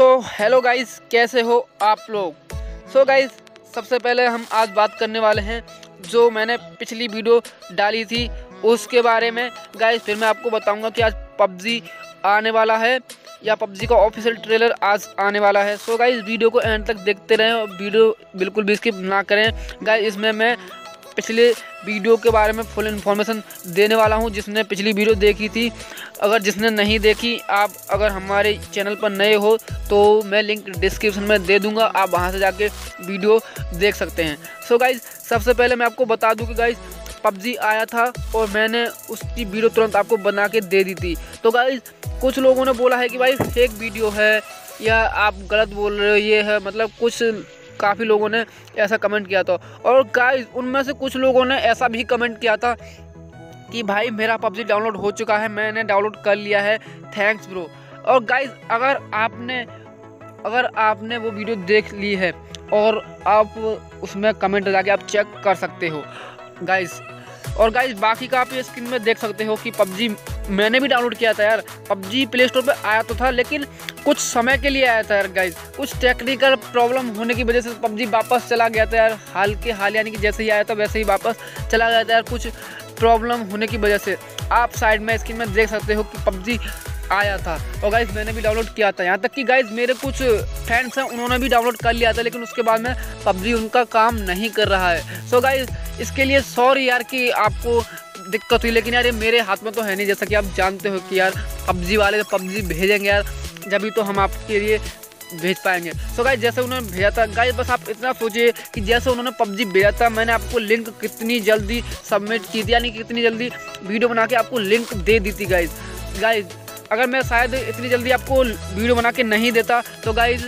So hello guys कैसे हो आप लोग? सो so, गाइस सबसे पहले हम आज बात करने वाले हैं जो मैंने पिछली वीडियो डाली थी उसके बारे में। गाइस फिर मैं आपको बताऊँगा कि आज पबजी आने वाला है या पबजी का ऑफिशियल ट्रेलर आज आने वाला है। सो so, गाइस वीडियो को एंड तक देखते रहें और वीडियो बिल्कुल भी स्किप ना करें। गाइस इसमें मैं पिछले वीडियो के बारे में फुल इन्फॉर्मेशन देने वाला हूँ, जिसने पिछली वीडियो देखी थी। अगर जिसने नहीं देखी, आप अगर हमारे चैनल पर नए हो तो मैं लिंक डिस्क्रिप्शन में दे दूँगा, आप वहाँ से जाके वीडियो देख सकते हैं। सो so गाइज़ सबसे पहले मैं आपको बता दूँ कि गाइज़ पबजी आया था और मैंने उसकी वीडियो तुरंत आपको बना के दे दी थी। तो गाइज़ कुछ लोगों ने बोला है कि भाई फेक वीडियो है या आप गलत बोल रहे हो, ये है मतलब कुछ काफ़ी लोगों ने ऐसा कमेंट किया था। और गाइस उनमें से कुछ लोगों ने ऐसा भी कमेंट किया था कि भाई, मेरा पबजी डाउनलोड हो चुका है, मैंने डाउनलोड कर लिया है। थैंक्स ब्रो और गाइज़ अगर आपने अगर आपने वो वीडियो देख ली है और आप उसमें कमेंट जाके आप चेक कर सकते हो गाइज़ और गाइज़ बाकी का आप ये स्क्रीन में देख सकते हो कि पबजी मैंने भी डाउनलोड किया था यार। पबजी प्ले स्टोर पर आया तो था, लेकिन कुछ समय के लिए आया था यार गाइज़ कुछ टेक्निकल प्रॉब्लम होने की वजह से पबजी वापस चला गया था यार। हाल के हाल यानी कि जैसे ही आया था वैसे ही वापस चला गया था यार। कुछ प्रॉब्लम होने की वजह से। आप साइड में स्क्रीन में देख सकते हो कि पबजी आया था। और गाइज़ मैंने भी डाउनलोड किया था। यहाँ तक कि गाइज़ मेरे कुछ फ्रेंड्स हैं, उन्होंने भी डाउनलोड कर लिया था, लेकिन उसके बाद में पबजी उनका काम नहीं कर रहा है। सो गाइज़ इसके लिए सॉरी यार कि आपको दिक्कत हुई, लेकिन यार ये मेरे हाथ में तो है नहीं, जैसा कि आप जानते हो कि यार पबजी वाले तो पबजी भेजेंगे यार, जब तो हम आपके लिए भेज पाएँगे। सो गाइज़ जैसे उन्होंने भेजा था गाइज़ बस आप इतना सोचिए कि जैसे उन्होंने पबजी भेजा था, मैंने आपको लिंक कितनी जल्दी सबमिट की थी, यानी कितनी जल्दी वीडियो बना के आपको लिंक दे दी थी गाइज़ गाइज़ अगर मैं शायद इतनी जल्दी आपको वीडियो बना के नहीं देता तो गाइज़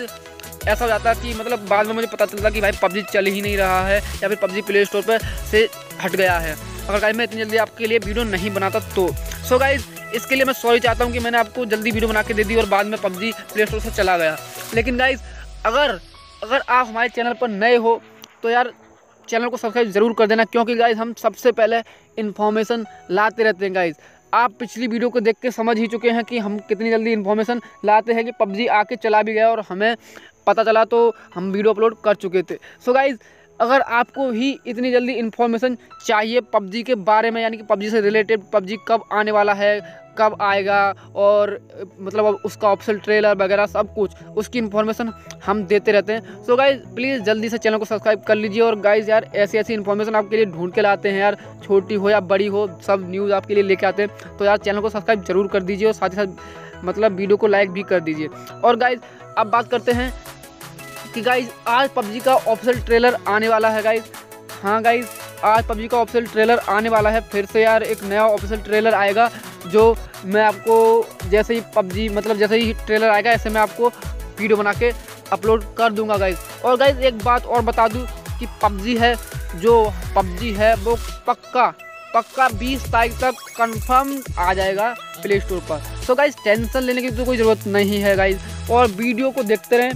ऐसा हो जाता कि मतलब बाद में मुझे पता चलता कि भाई पबजी चल ही नहीं रहा है, या फिर पबजी प्ले स्टोर पर से हट गया है। अगर गाइज़ मैं इतनी जल्दी आपके लिए वीडियो नहीं बनाता तो सो गाइज़ इसके लिए मैं सॉरी चाहता हूँ कि मैंने आपको जल्दी वीडियो बना के दे दी और बाद में पबजी प्ले स्टोर से चला गया। लेकिन गाइज़ अगर अगर आप हमारे चैनल पर नए हो तो यार चैनल को सब्सक्राइब ज़रूर कर देना क्योंकि गाइज़ हम सबसे पहले इन्फॉर्मेशन लाते रहते हैं गाइज़ आप पिछली वीडियो को देख के समझ ही चुके हैं कि हम कितनी जल्दी इन्फॉर्मेशन लाते हैं कि पबजी आके चला भी गया और हमें पता चला तो हम वीडियो अपलोड कर चुके थे। सो so गाइज़ अगर आपको ही इतनी जल्दी इन्फॉर्मेशन चाहिए पबजी के बारे में, यानी कि पबजी से रिलेटेड पबजी कब आने वाला है, कब आएगा, और मतलब उसका ऑप्शन ट्रेलर वगैरह सब कुछ, उसकी इन्फॉर्मेशन हम देते रहते हैं। सो गाइज़ प्लीज़ जल्दी से चैनल को सब्सक्राइब कर लीजिए, और गाइज़ यार ऐसी ऐसी इन्फॉर्मेशन आपके लिए ढूंढ के लाते हैं यार, छोटी हो या बड़ी हो, सब न्यूज़ आपके लिए लेके आते हैं। तो यार चैनल को सब्सक्राइब ज़रूर कर दीजिए, और साथ ही साथ मतलब वीडियो को लाइक भी कर दीजिए। और गाइज़ अब बात करते हैं कि गाइज़ आज पबजी का ऑफिशियल ट्रेलर आने वाला है गाइज़ हाँ गाइज़ आज पबजी का ऑफिशियल ट्रेलर आने वाला है। फिर से यार एक नया ऑफिशियल ट्रेलर आएगा, जो मैं आपको जैसे ही पबजी मतलब जैसे ही ट्रेलर आएगा, ऐसे मैं आपको वीडियो बना के अपलोड कर दूँगा गाइज़ और गाइज़ एक बात और बता दूँ कि पबजी है, जो पबजी है, वो पक्का पक्का 20 तारीख तक कंफर्म आ जाएगा प्ले स्टोर पर। सो गाइज़ टेंशन लेने की तो कोई ज़रूरत नहीं है गाइज़ और वीडियो को देखते रहें।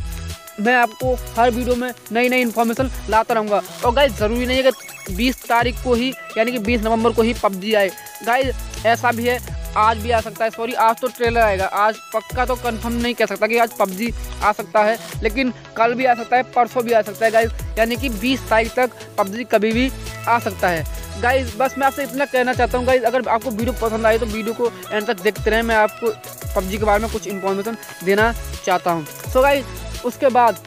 मैं आपको हर वीडियो में नई नई इन्फॉर्मेशन लाता रहूँगा। और गाइज़ ज़रूरी नहीं है कि 20 तारीख को ही, यानी कि 20 नवंबर को ही पबजी आए। गाइज़ ऐसा भी है, आज भी आ सकता है। सॉरी आज तो ट्रेलर आएगा। आज पक्का तो कंफर्म नहीं कह सकता कि आज पबजी आ सकता है, लेकिन कल भी आ सकता है, परसों भी आ सकता है गाइज़ यानी कि 20 तारीख तक पबजी कभी भी आ सकता है। गाइज़ बस मैं आपसे इतना कहना चाहता हूँ गाइज़ अगर आपको वीडियो पसंद आए तो वीडियो को एंड तक देखते रहें। मैं आपको पबजी के बारे में कुछ इन्फॉर्मेशन देना चाहता हूँ। सो गाइज़ उसके बाद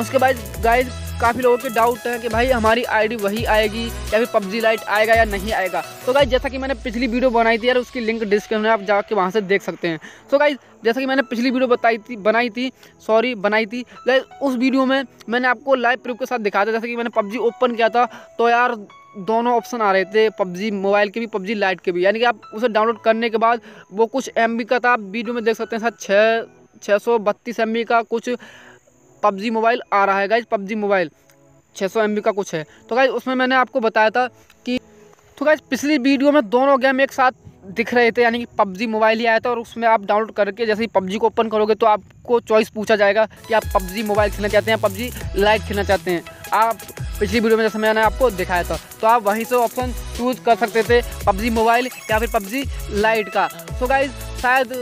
उसके बाद गाइज़ काफ़ी लोगों के डाउट है कि भाई हमारी आईडी वही आएगी, या फिर पबजी लाइट आएगा या नहीं आएगा। तो गाइज़ जैसा कि मैंने पिछली वीडियो बनाई थी यार, उसकी लिंक डिस्क्रिप्शन में आप जाके वहाँ से देख सकते हैं। तो गाइज़ जैसा कि मैंने पिछली वीडियो बताई थी, बनाई थी सॉरी बनाई थी गाइज़ उस वीडियो में मैंने आपको लाइव प्रूफ के साथ दिखाया था, जैसे कि मैंने पबजी ओपन किया था तो यार दोनों ऑप्शन आ रहे थे, पबजी मोबाइल के भी, पबजी लाइट के भी। यानी कि आप उसे डाउनलोड करने के बाद वो कुछ एम का था, आप वीडियो में देख सकते हैं, शायद छः छः सौ बत्तीस एम का कुछ पबजी मोबाइल आ रहा है गाइज़ पबजी मोबाइल। छः सौ एम का कुछ है। तो गाइज़ उसमें मैंने आपको बताया था कि तो गाइज़ पिछली वीडियो में दोनों गेम एक साथ दिख रहे थे, यानी कि पबजी मोबाइल ही आया था, और उसमें आप डाउनलोड करके जैसे ही पबजी को ओपन करोगे तो आपको चॉइस पूछा जाएगा कि आप पबजी मोबाइल खेलना चाहते हैं पबजी लाइट खेलना चाहते हैं। आप पिछली वीडियो में जैसे मैंने आपको दिखाया था तो आप वहीं से ऑप्शन चूज़ कर सकते थे, पबजी मोबाइल या फिर पबजी लाइट का। सो गाइज़ शायद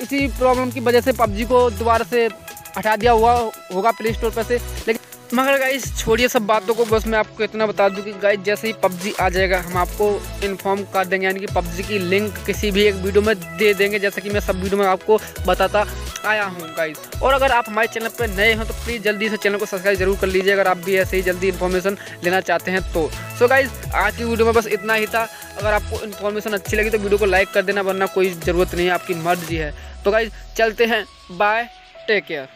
इसी प्रॉब्लम की वजह से पबजी को दोबारा से हटा दिया हुआ होगा प्ले स्टोर पर से। लेकिन मगर गाइस छोड़िए सब बातों को, बस मैं आपको इतना बता दूँ कि गाइस जैसे ही पबजी आ जाएगा, हम आपको इन्फॉर्म कर देंगे, यानी कि पबजी की लिंक किसी भी एक वीडियो में दे देंगे। जैसे कि मैं सब वीडियो में आपको बताता आया हूँ गाइज़ और अगर आप हमारे चैनल पर नए हो तो प्लीज़ जल्दी से चैनल को सब्सक्राइब ज़रूर कर लीजिए। अगर आप भी ऐसे ही जल्दी इन्फॉर्मेशन लेना चाहते हैं तो। सो गाइज़ आज की वीडियो में बस इतना ही था। अगर आपको इन्फॉर्मेशन अच्छी लगी तो वीडियो को लाइक कर देना, वरना कोई ज़रूरत नहीं है, आपकी मर्ज़ी है। तो गाइज़ चलते हैं। Bye take care